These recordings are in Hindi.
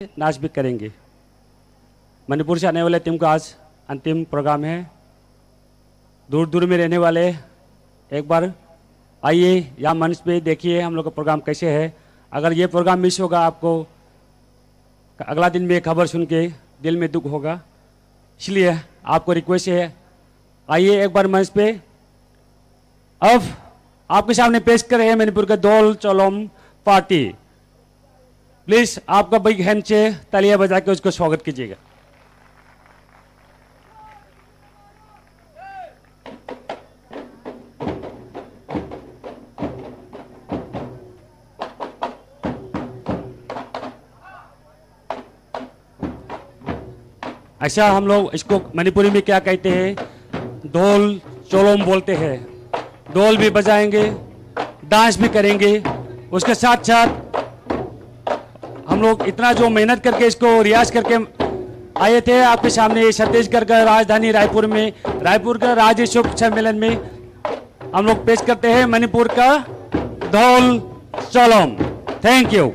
नाच भी करेंगे। मणिपुर से आने वाले टीम का आज अंतिम प्रोग्राम है। दूर दूर में रहने वाले, एक बार आइए यहाँ मंच पे देखिए हम लोग का प्रोग्राम कैसे है। अगर ये प्रोग्राम मिस होगा आपको, अगला दिन में खबर सुन के दिल में दुख होगा। इसलिए आपको रिक्वेस्ट है, आइए एक बार मंच पे। अब आपके सामने पेश कर रहे हैं मणिपुर के दौल चोलोम पार्टी। प्लीज़ आपका बिग हैंड से तालियाँ बजा के उसको स्वागत कीजिएगा। ऐसा हम लोग इसको मणिपुरी में क्या कहते हैं? ढोल चोलोम बोलते हैं। ढोल भी बजाएँगे, डांस भी करेंगे, उसके साथ साथ हम लोग इतना जो मेहनत करके इसको रियाज करके आए थे, आपके सामने छत्तीसगढ़ का राजधानी रायपुर में। रायपुर का राज्य शुभ सम्मेलन में हम लोग पेश करते हैं मणिपुर का धौल चलोम। थैंक यू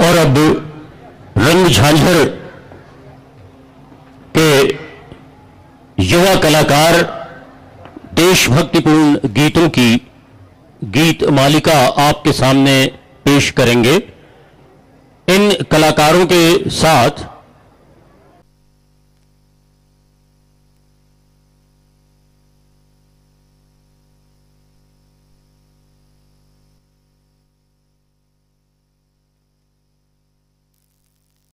और अब रंग झांझर के युवा कलाकार, देशभक्तिपूर्ण गीतों की गीत मालिका आपके सामने पेश करेंगे। इन कलाकारों के साथ